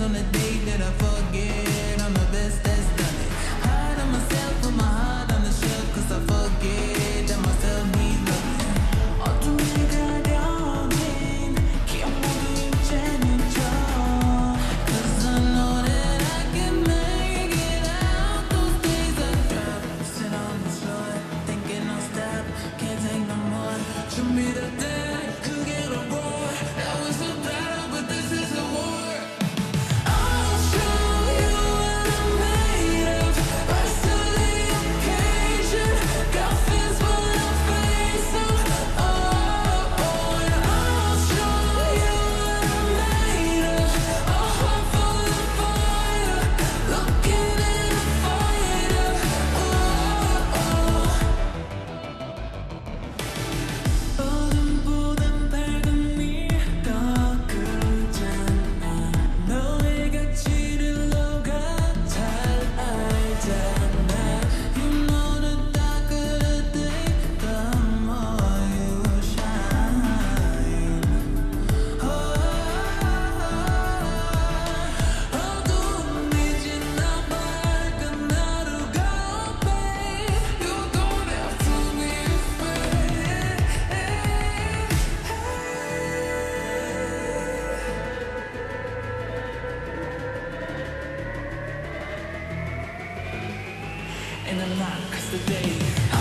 on the day that I forget. and a knock, cause the day